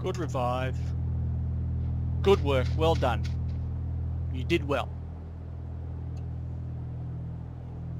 Good revive. Good work. Well done. You did well.